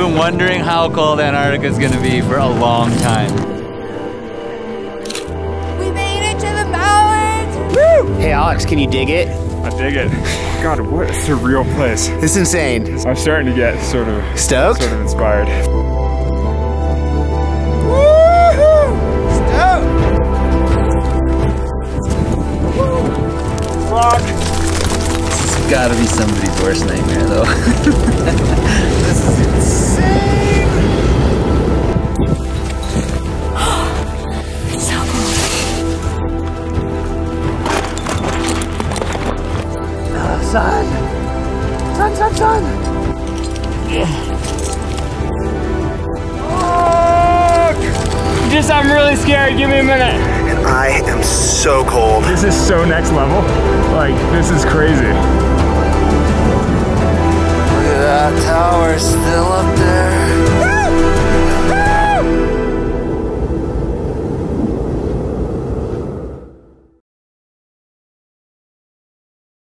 wondering how cold Antarctica is going to be for a long time. We made it to the mountains! Woo! Hey Alex, can you dig it? I dig it. God, what a surreal place. It's insane. I'm starting to get sort of Stoked? Sort of inspired. This got to be somebody's worst nightmare, though. this is insane. It's so cool. Sun! Sun, sun, sun! Just, I'm really scared. Give me a minute. And I am so cold. This is so next level. Like, this is crazy.